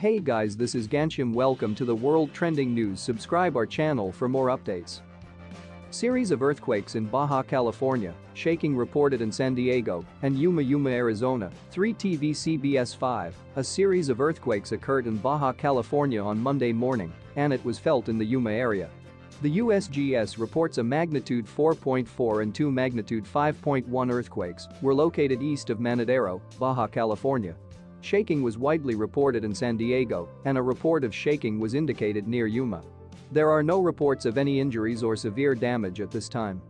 Hey guys this is Gansham welcome to the world trending news subscribe our channel for more updates. Series of earthquakes in Baja California, shaking reported in San Diego, and Yuma Yuma Arizona, 3 TV CBS 5, a series of earthquakes occurred in Baja California on Monday morning, and it was felt in the Yuma area. The USGS reports a magnitude 4.4 and two magnitude 5.1 earthquakes were located east of Maneadero, Baja California. Shaking was widely reported in San Diego, and a report of shaking was indicated near Yuma. There are no reports of any injuries or severe damage at this time.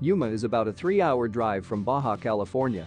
Yuma is about a three-hour drive from Baja California